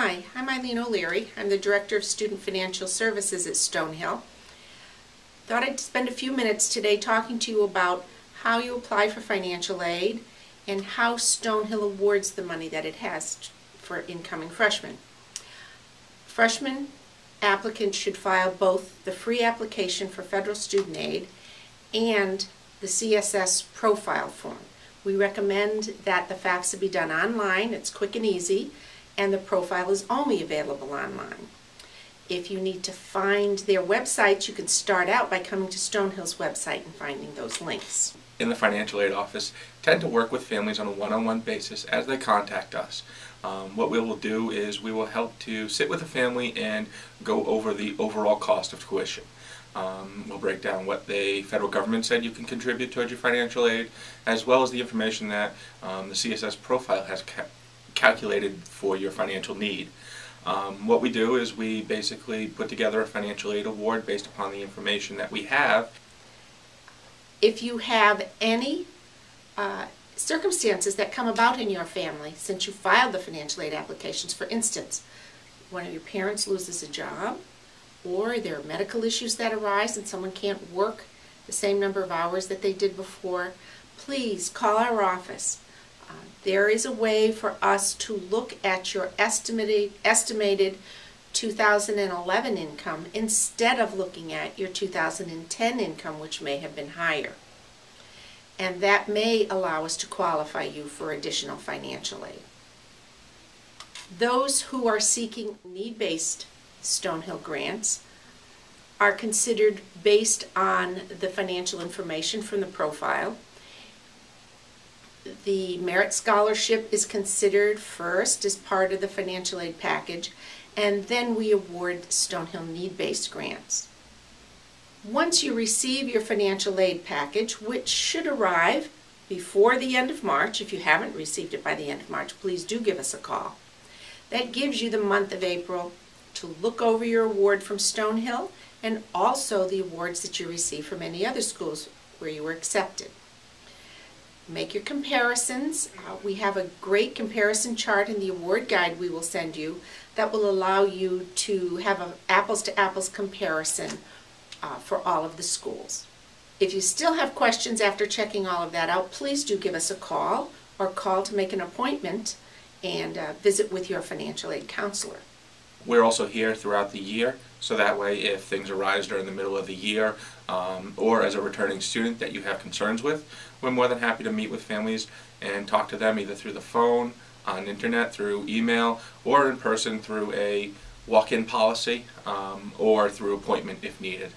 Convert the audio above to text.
Hi, I'm Eileen O'Leary. I'm the Director of Student Financial Services at Stonehill. Thought I'd spend a few minutes today talking to you about how you apply for financial aid and how Stonehill awards the money that it has for incoming freshmen. Freshman applicants should file both the free application for federal student aid and the CSS profile form. We recommend that the FAFSA be done online, it's quick and easy, and the profile is only available online. If you need to find their websites, you can start out by coming to Stonehill's website and finding those links. in the financial aid office tend to work with families on a one-on-one basis as they contact us. Um, what we will do is we will help to sit with the family and go over the overall cost of tuition. Um, we'll break down what the federal government said you can contribute towards your financial aid, as well as the information that um, the CSS profile has ca- calculated for your financial need. Um, what we do is we basically put together a financial aid award based upon the information that we have If you have any uh, circumstances that come about in your family since you filed the financial aid applications, for instance, one of your parents loses a job, or there are medical issues that arise and someone can't work the same number of hours that they did before, please call our office. There is a way for us to look at your estimated, estimated 2011 income instead of looking at your 2010 income, which may have been higher. And that may allow us to qualify you for additional financial aid. Those who are seeking need-based Stonehill grants are considered based on the financial information from the profile. The merit scholarship is considered first as part of the financial aid package, and then we award Stonehill need-based grants. Once you receive your financial aid package, which should arrive before the end of March, if you haven't received it by the end of March, please do give us a call. That gives you the month of April to look over your award from Stonehill and also the awards that you receive from any other schools where you were accepted. Make your comparisons. Uh, we have a great comparison chart in the award guide we will send you that will allow you to have an apples to apples comparison uh, for all of the schools. If you still have questions after checking all of that out, please do give us a call or call to make an appointment and uh, visit with your financial aid counselor. We're also here throughout the year, so that way if things arise during the middle of the year um, or as a returning student that you have concerns with, we're more than happy to meet with families and talk to them either through the phone, on internet, through email, or in person through a walk-in policy um, or through appointment if needed.